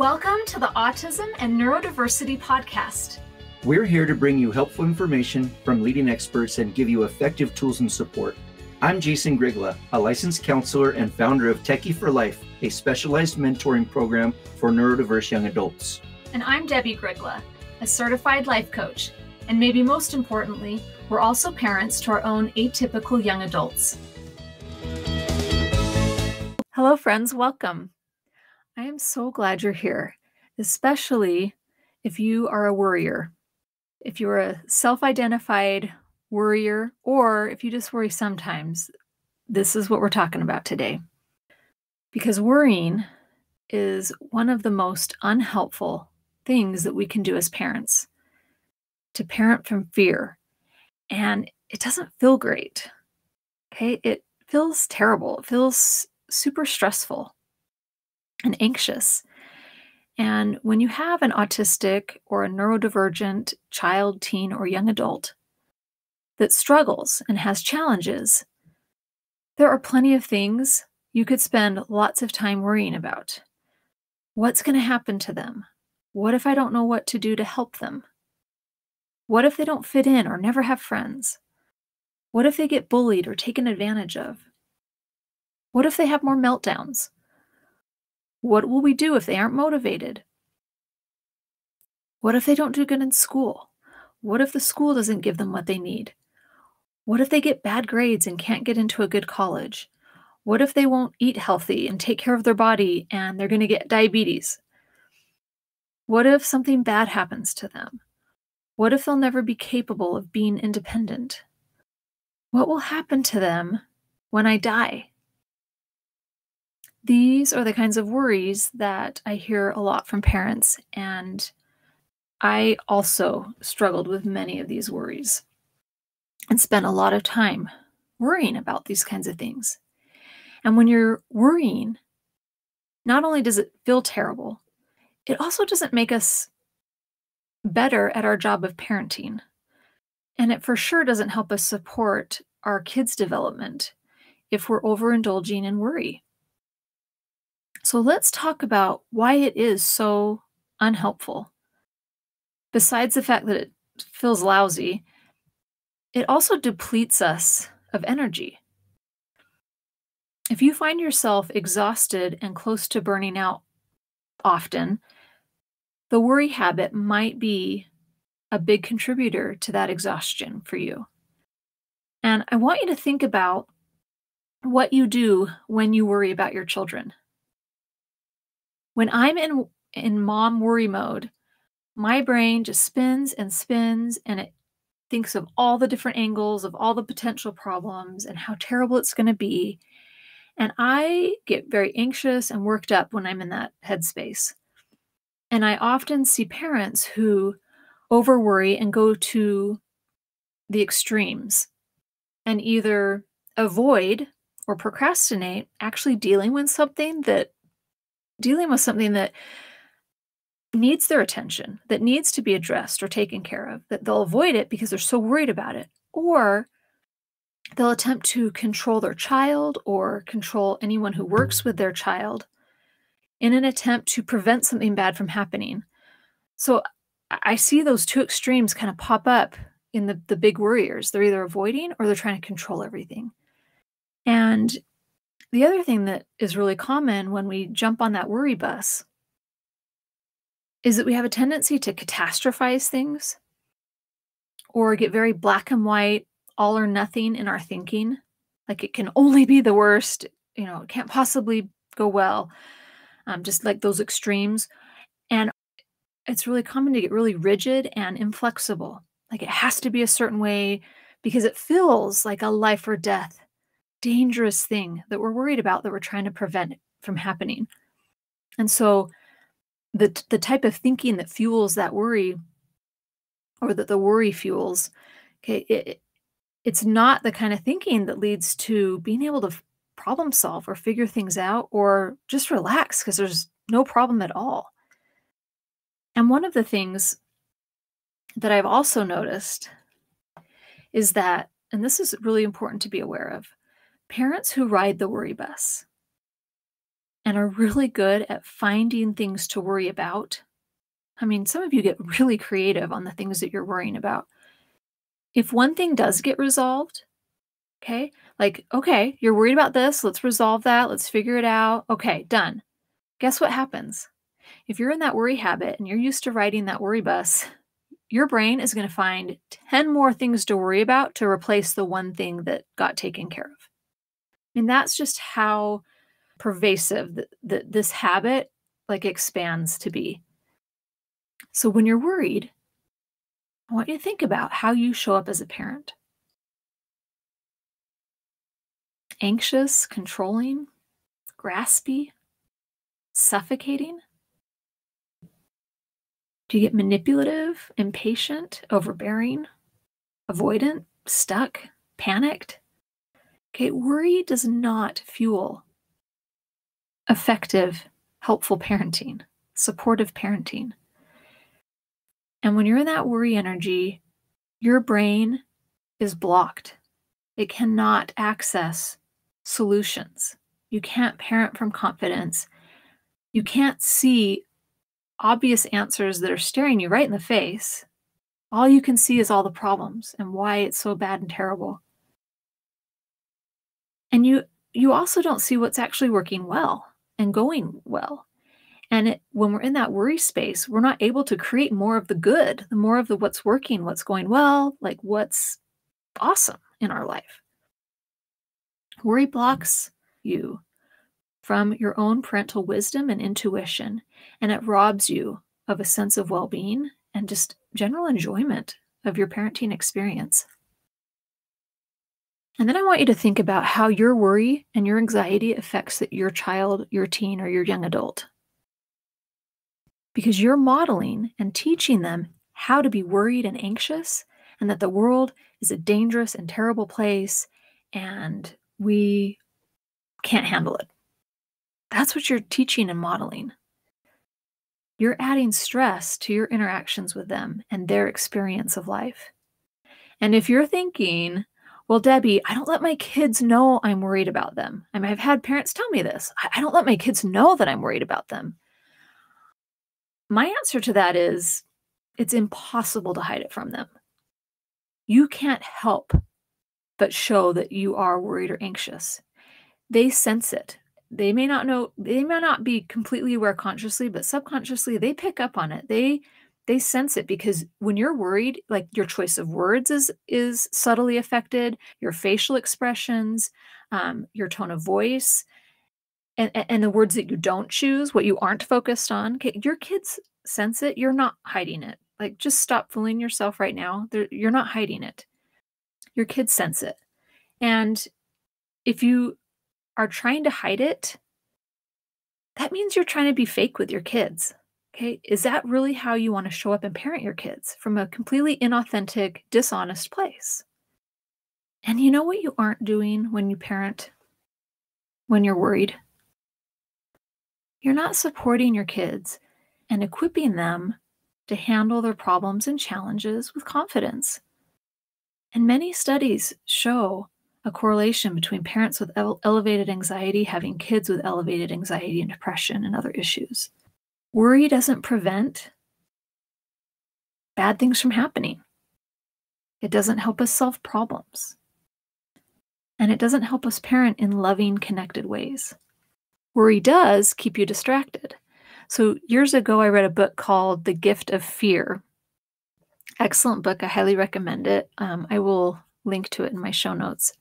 Welcome to the Autism and Neurodiversity Podcast. We're here to bring you helpful information from leading experts and give you effective tools and support. I'm Jason Grigla, a licensed counselor and founder of Techie for Life, a specialized mentoring program for neurodiverse young adults. And I'm Debbie Grigla, a certified life coach. And maybe most importantly, we're also parents to our own atypical young adults. Hello, friends, welcome. I am so glad you're here, especially if you are a worrier. If you're a self identified worrier, or if you just worry sometimes, this is what we're talking about today. Because worrying is one of the most unhelpful things that we can do as parents to parent from fear. And it doesn't feel great. Okay. It feels terrible. It feels super stressful and anxious. And when you have an autistic or a neurodivergent child, teen, or young adult that struggles and has challenges, there are plenty of things you could spend lots of time worrying about. What's going to happen to them? What if I don't know what to do to help them? What if they don't fit in or never have friends? What if they get bullied or taken advantage of? What if they have more meltdowns? What will we do if they aren't motivated? What if they don't do good in school? What if the school doesn't give them what they need? What if they get bad grades and can't get into a good college? What if they won't eat healthy and take care of their body and they're going to get diabetes? What if something bad happens to them? What if they'll never be capable of being independent? What will happen to them when I die? These are the kinds of worries that I hear a lot from parents, and I also struggled with many of these worries and spent a lot of time worrying about these kinds of things. And when you're worrying, not only does it feel terrible, it also doesn't make us better at our job of parenting. And it for sure doesn't help us support our kids' development if we're overindulging in worry. So let's talk about why it is so unhelpful. Besides the fact that it feels lousy, it also depletes us of energy. If you find yourself exhausted and close to burning out often, the worry habit might be a big contributor to that exhaustion for you. And I want you to think about what you do when you worry about your children. When I'm in in mom worry mode, my brain just spins and spins and it thinks of all the different angles of all the potential problems and how terrible it's going to be. And I get very anxious and worked up when I'm in that headspace. And I often see parents who over worry and go to the extremes and either avoid or procrastinate actually dealing with something that dealing with something that needs their attention, that needs to be addressed or taken care of, that they'll avoid it because they're so worried about it. Or they'll attempt to control their child or control anyone who works with their child in an attempt to prevent something bad from happening. So I see those two extremes kind of pop up in the, the big worriers. They're either avoiding or they're trying to control everything. And the other thing that is really common when we jump on that worry bus is that we have a tendency to catastrophize things or get very black and white, all or nothing in our thinking. Like it can only be the worst, you know, it can't possibly go well. Um, just like those extremes. And it's really common to get really rigid and inflexible. Like it has to be a certain way because it feels like a life or death dangerous thing that we're worried about that we're trying to prevent from happening. And so the the type of thinking that fuels that worry or that the worry fuels okay it, it's not the kind of thinking that leads to being able to problem solve or figure things out or just relax because there's no problem at all and one of the things that i've also noticed is that and this is really important to be aware of parents who ride the worry bus and are really good at finding things to worry about. I mean, some of you get really creative on the things that you're worrying about. If one thing does get resolved, okay, like, okay, you're worried about this, let's resolve that, let's figure it out. Okay, done. Guess what happens? If you're in that worry habit and you're used to riding that worry bus, your brain is going to find 10 more things to worry about to replace the one thing that got taken care of. And that's just how pervasive that, that this habit like expands to be. So when you're worried, I want you to think about how you show up as a parent. Anxious, controlling, graspy, suffocating? Do you get manipulative, impatient, overbearing, avoidant, stuck, panicked? Okay, worry does not fuel effective, helpful parenting, supportive parenting. And when you're in that worry energy, your brain is blocked. It cannot access solutions. You can't parent from confidence. You can't see obvious answers that are staring you right in the face. All you can see is all the problems and why it's so bad and terrible. And you you also don't see what's actually working well and going well. And it, when we're in that worry space, we're not able to create more of the good, the more of the what's working, what's going well, like what's awesome in our life. Worry blocks you from your own parental wisdom and intuition, and it robs you of a sense of well being and just general enjoyment of your parenting experience. And then I want you to think about how your worry and your anxiety affects your child, your teen, or your young adult because you're modeling and teaching them how to be worried and anxious, and that the world is a dangerous and terrible place, and we can't handle it. That's what you're teaching and modeling. You're adding stress to your interactions with them and their experience of life. And if you're thinking, well, Debbie, I don't let my kids know I'm worried about them. I mean, I've had parents tell me this. I don't let my kids know that I'm worried about them. My answer to that is it's impossible to hide it from them. You can't help but show that you are worried or anxious. They sense it. They may not know, they may not be completely aware consciously, but subconsciously they pick up on it. They they sense it because when you're worried, like your choice of words is is subtly affected, your facial expressions, um, your tone of voice, and, and the words that you don't choose, what you aren't focused on, your kids sense it. You're not hiding it. Like, just stop fooling yourself right now. They're, you're not hiding it. Your kids sense it. And if you are trying to hide it, that means you're trying to be fake with your kids. Okay. Is that really how you want to show up and parent your kids from a completely inauthentic, dishonest place? And you know what you aren't doing when you parent when you're worried? You're not supporting your kids and equipping them to handle their problems and challenges with confidence. And many studies show a correlation between parents with ele- elevated anxiety having kids with elevated anxiety and depression and other issues. Worry doesn't prevent bad things from happening. It doesn't help us solve problems. And it doesn't help us parent in loving, connected ways. Worry does keep you distracted. So, years ago, I read a book called The Gift of Fear. Excellent book. I highly recommend it. Um, I will link to it in my show notes.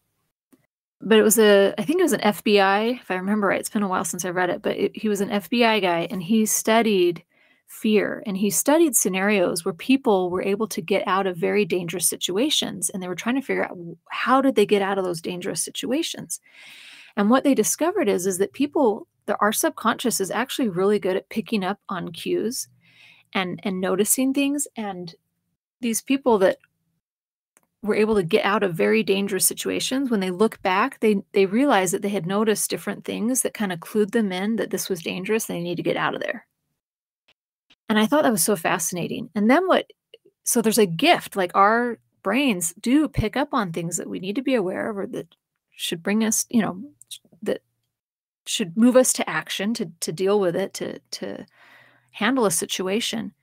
But it was a, I think it was an FBI, if I remember right. It's been a while since I read it, but it, he was an FBI guy and he studied fear and he studied scenarios where people were able to get out of very dangerous situations and they were trying to figure out how did they get out of those dangerous situations and what they discovered is is that people the, our subconscious is actually really good at picking up on cues and and noticing things and these people that were able to get out of very dangerous situations when they look back they they realize that they had noticed different things that kind of clued them in that this was dangerous they need to get out of there. And i thought that was so fascinating. And then what so there's a gift like our brains do pick up on things that we need to be aware of or that should bring us you know that should move us to action to to deal with it to to handle a situation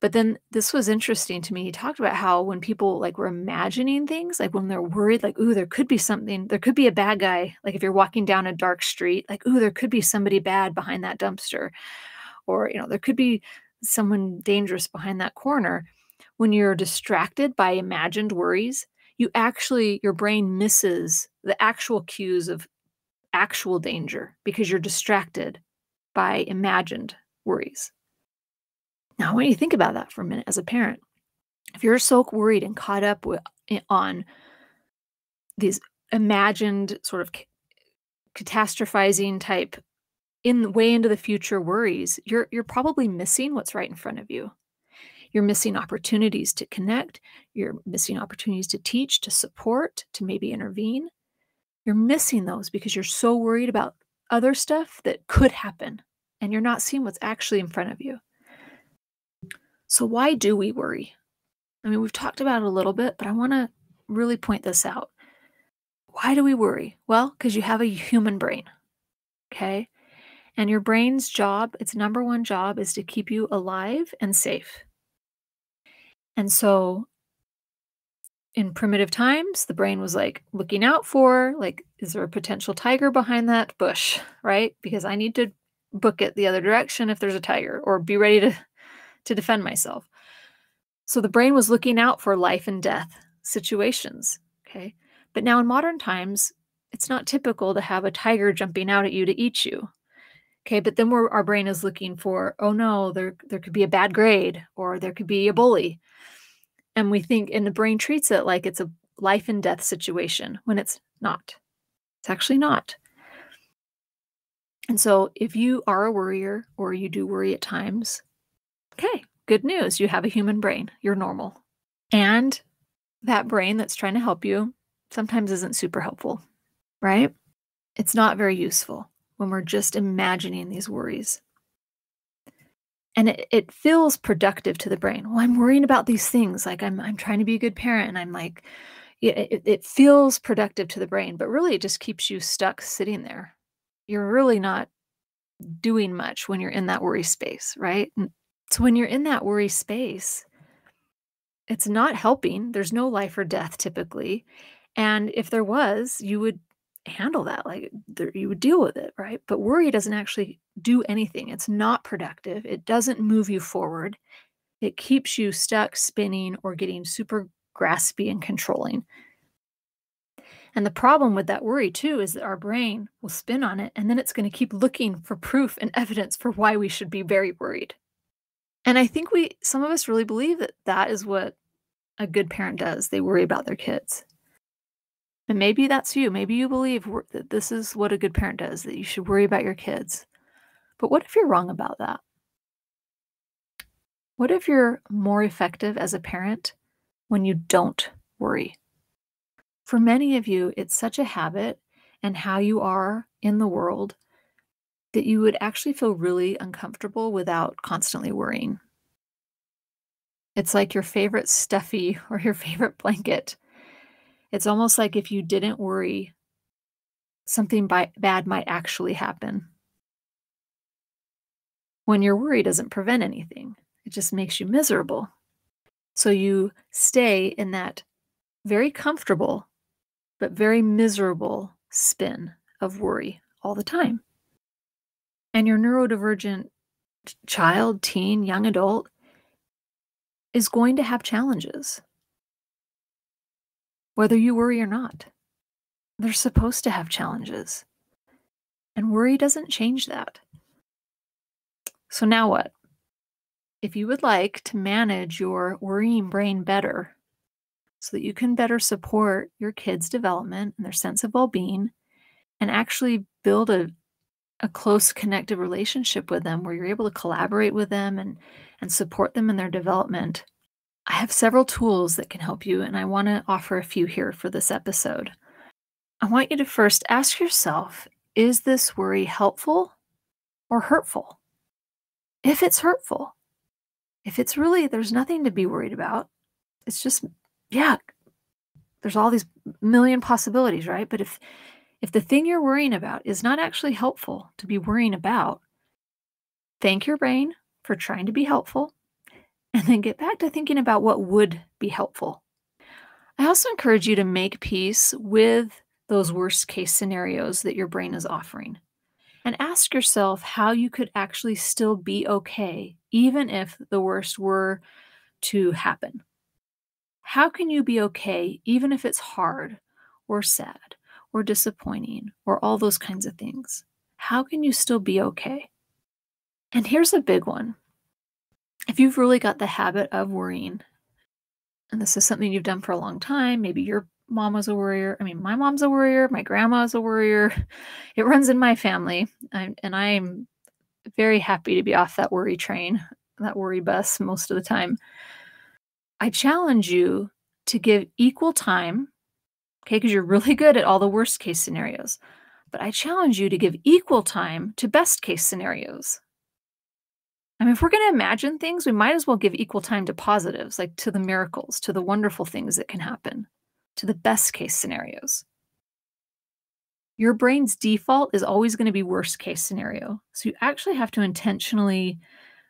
but then this was interesting to me he talked about how when people like were imagining things like when they're worried like ooh there could be something there could be a bad guy like if you're walking down a dark street like ooh there could be somebody bad behind that dumpster or you know there could be someone dangerous behind that corner when you're distracted by imagined worries you actually your brain misses the actual cues of actual danger because you're distracted by imagined worries. Now, when you think about that for a minute as a parent, if you're so worried and caught up with, on these imagined sort of catastrophizing type in way into the future worries, you're you're probably missing what's right in front of you. You're missing opportunities to connect, you're missing opportunities to teach, to support, to maybe intervene. You're missing those because you're so worried about other stuff that could happen and you're not seeing what's actually in front of you. So, why do we worry? I mean, we've talked about it a little bit, but I want to really point this out. Why do we worry? Well, because you have a human brain. Okay. And your brain's job, its number one job, is to keep you alive and safe. And so in primitive times, the brain was like looking out for, like, is there a potential tiger behind that bush, right? Because I need to book it the other direction if there's a tiger or be ready to, to defend myself. So the brain was looking out for life and death situations. Okay. But now in modern times, it's not typical to have a tiger jumping out at you to eat you. Okay. But then our brain is looking for, oh no, there, there could be a bad grade or there could be a bully and we think, and the brain treats it like it's a life and death situation when it's not. It's actually not. And so, if you are a worrier or you do worry at times, okay, good news. You have a human brain. You're normal. And that brain that's trying to help you sometimes isn't super helpful, right? It's not very useful when we're just imagining these worries and it, it feels productive to the brain well i'm worrying about these things like i'm, I'm trying to be a good parent and i'm like it, it feels productive to the brain but really it just keeps you stuck sitting there you're really not doing much when you're in that worry space right so when you're in that worry space it's not helping. There's no life or death typically. And if there was you would handle that like there, you would deal with it right? But worry doesn't actually do anything. It's not productive. It doesn't move you forward. It keeps you stuck spinning or getting super graspy and controlling. And the problem with that worry too is that our brain will spin on it and then it's going to keep looking for proof and evidence for why we should be very worried and i think we some of us really believe that that is what a good parent does they worry about their kids and maybe that's you. Maybe you believe that this is what a good parent does, that you should worry about your kids. But what if you're wrong about that? What if you're more effective as a parent when you don't worry? For many of you, it's such a habit and how you are in the world that you would actually feel really uncomfortable without constantly worrying. It's like your favorite stuffy or your favorite blanket it's almost like if you didn't worry, something by, bad might actually happen. When your worry doesn't prevent anything, it just makes you miserable. So you stay in that very comfortable, but very miserable spin of worry all the time. And your neurodivergent child, teen, young adult is going to have challenges whether you worry or not. They're supposed to have challenges. And worry doesn't change that. So now what? If you would like to manage your worrying brain better so that you can better support your kids' development and their sense of well being and actually build a, a close connected relationship with them where you're able to collaborate with them and, and support them in their development, I have several tools that can help you, and I want to offer a few here for this episode. I want you to first ask yourself is this worry helpful or hurtful? If it's hurtful, if it's really, there's nothing to be worried about, it's just, yeah, there's all these million possibilities, right? But if If the thing you're worrying about is not actually helpful to be worrying about, thank your brain for trying to be helpful and then get back to thinking about what would be helpful. I also encourage you to make peace with those worst case scenarios that your brain is offering and ask yourself how you could actually still be okay, even if the worst were to happen. How can you be okay, even if it's hard or sad or disappointing or all those kinds of things? How can you still be okay? And here's a big one. If you've really got the habit of worrying, and this is something you've done for a long time, maybe your mom was a worrier. I mean, my mom's a worrier, my grandma's a worrier. It runs in my family. I, and I'm very happy to be off that worry train, that worry bus most of the time. I challenge you to give equal time, okay, because you're really good at all the worst case scenarios. But I challenge you to give equal time to best case scenarios. I mean, if we're going to imagine things, we might as well give equal time to positives, like to the miracles, to the wonderful things that can happen, to the best case scenarios. Your brain's default is always going to be worst case scenario. So you actually have to intentionally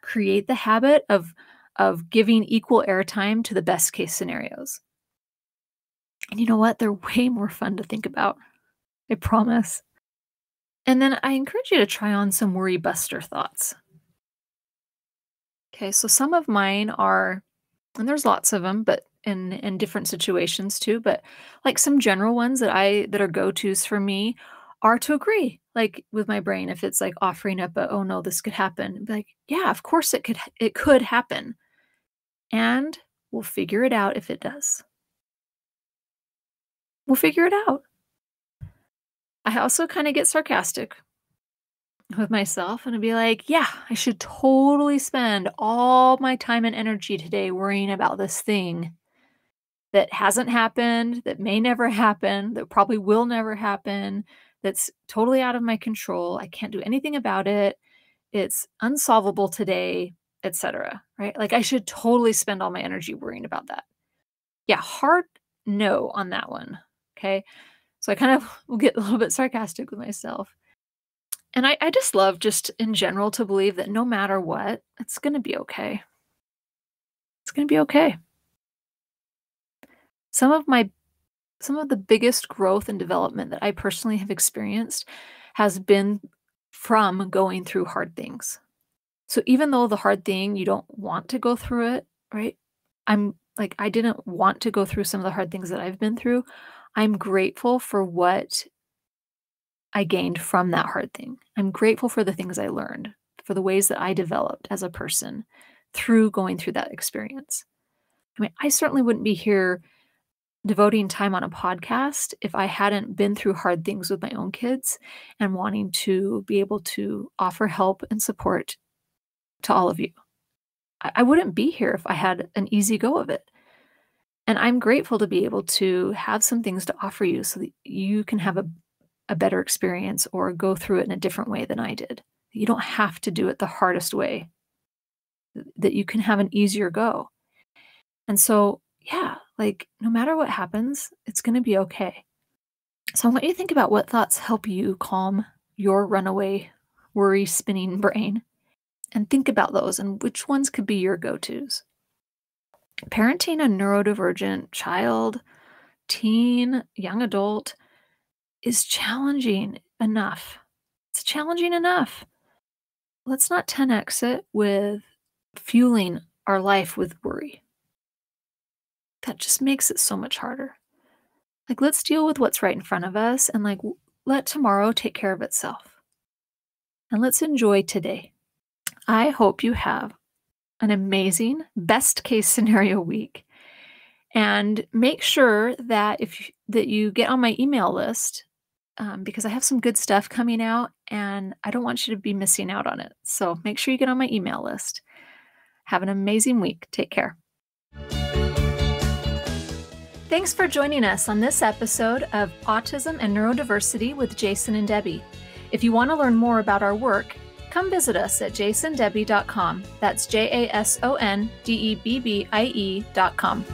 create the habit of, of giving equal airtime to the best case scenarios. And you know what? They're way more fun to think about. I promise. And then I encourage you to try on some worry buster thoughts. Okay, so some of mine are, and there's lots of them, but in in different situations too. But like some general ones that I that are go tos for me are to agree, like with my brain. If it's like offering up a, oh no, this could happen, like, yeah, of course it could, it could happen, and we'll figure it out if it does. We'll figure it out. I also kind of get sarcastic with myself and I'd be like, yeah, I should totally spend all my time and energy today worrying about this thing that hasn't happened, that may never happen, that probably will never happen, that's totally out of my control. I can't do anything about it. It's unsolvable today, etc. Right? Like I should totally spend all my energy worrying about that. Yeah, hard no on that one. Okay. So I kind of will get a little bit sarcastic with myself. And I, I just love just in general to believe that no matter what, it's going to be okay. It's going to be okay. Some of my some of the biggest growth and development that I personally have experienced has been from going through hard things. So even though the hard thing you don't want to go through it, right? I'm like I didn't want to go through some of the hard things that I've been through. I'm grateful for what I gained from that hard thing. I'm grateful for the things I learned, for the ways that I developed as a person through going through that experience. I mean, I certainly wouldn't be here devoting time on a podcast if I hadn't been through hard things with my own kids and wanting to be able to offer help and support to all of you. I, wouldn't be here if I had an easy go of it. And I'm grateful to be able to have some things to offer you so that you can have a a better experience or go through it in a different way than I did. You don't have to do it the hardest way, that you can have an easier go. And so, yeah, like no matter what happens, it's going to be okay. So I want you to think about what thoughts help you calm your runaway, worry spinning brain and think about those and which ones could be your go tos. Parenting a neurodivergent child, teen, young adult, is challenging enough. It's challenging enough. Let's not 10x it with fueling our life with worry. That just makes it so much harder. Like, let's deal with what's right in front of us and, like, let tomorrow take care of itself. And let's enjoy today. I hope you have an amazing best case scenario week and make sure that if you, that you get on my email list um, because I have some good stuff coming out and I don't want you to be missing out on it. So make sure you get on my email list. Have an amazing week. Take care. Thanks for joining us on this episode of Autism and Neurodiversity with Jason and Debbie. If you want to learn more about our work, come visit us at jasondebbie.com. That's J A S O N D E B B I E.com.